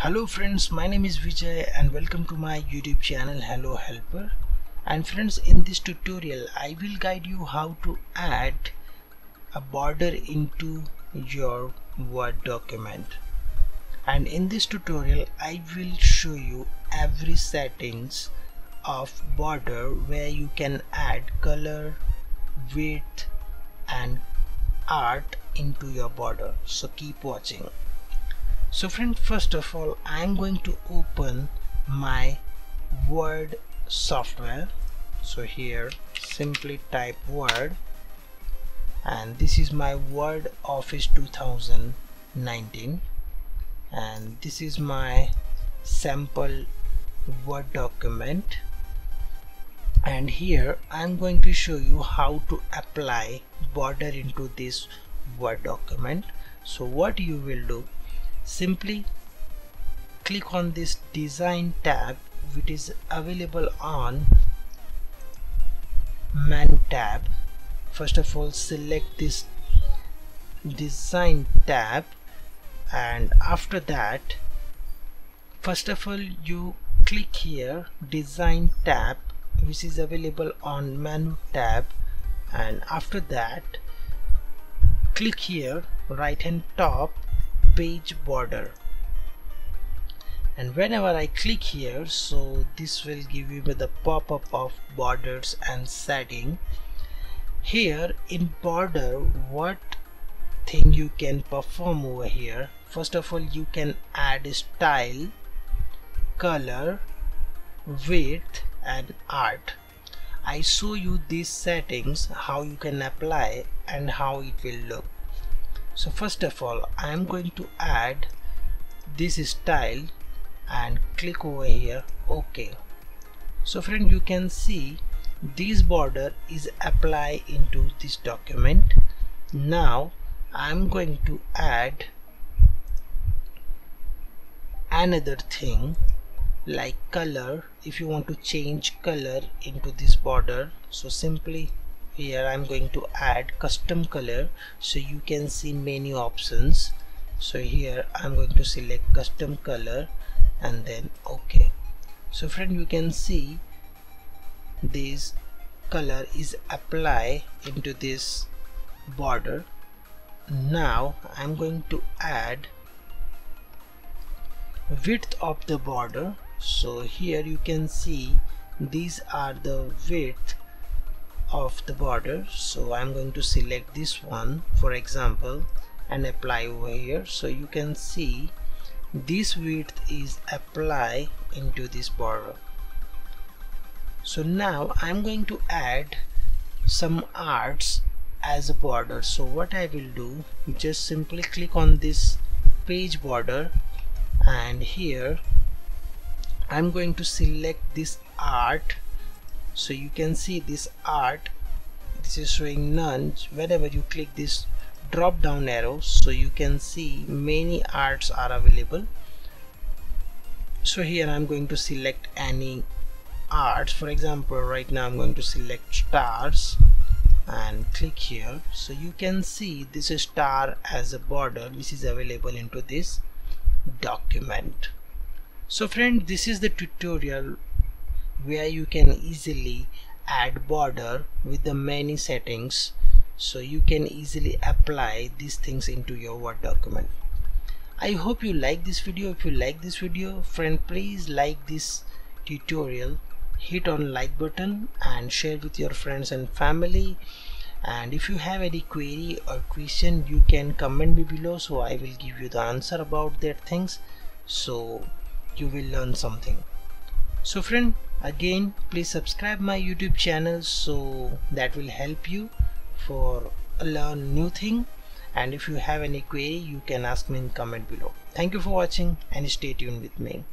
Hello friends, my name is Vijay and welcome to my YouTube channel Hello Helper. And friends, in this tutorial, I will guide you how to add a border into your Word document. And in this tutorial, I will show you every settings of border where you can add color, width and art into your border. So keep watching so friend first of all I'm going to open my word software. So here simply type word. And this is my word office 2019 and this is my sample word document. And here I'm going to show you how to apply border into this word document. So what you will do simply click on this design tab which is available on menu tab. First of all select this design tab and after that first of all you click here design tab which is available on menu tab and after that click here right hand top page border. And whenever I click here so this will give you the pop-up of borders and setting. Here in border what thing you can perform over here? First of all you can add style color width and art. I show you these settings how you can apply and how it will look so first of all I am going to add this style and click over here OK. So friend you can see this border is applied into this document. Now I'm going to add another thing like color if you want to change color into this border. So simply here I'm going to add custom color. So you can see many options. So here I'm going to select custom color and then OK. So friend you can see this color is apply into this border. Now I'm going to add width of the border. So here you can see these are the width of the border. So I'm going to select this one for example and apply over here. So you can see this width is apply into this border. So now I'm going to add some arts as a border. So what I will do just simply click on this page border and here I'm going to select this art so you can see this art this is showing none whenever you click this drop down arrow so you can see many arts are available. So here I'm going to select any arts. For example right now I'm going to select stars and click here. So you can see this star as a border which is available into this document. So friend this is the tutorial where you can easily add border with the many settings. So you can easily apply these things into your word document. I hope you like this video. If you like this video friend please like this tutorial. Hit on like button and share with your friends and family. And if you have any query or question you can comment me below. So I will give you the answer about that things. So you will learn something. So friend again please subscribe my youtube channel so that will help you for learn new thing. And if you have any query you can ask me in comment below. Thank you for watching and stay tuned with me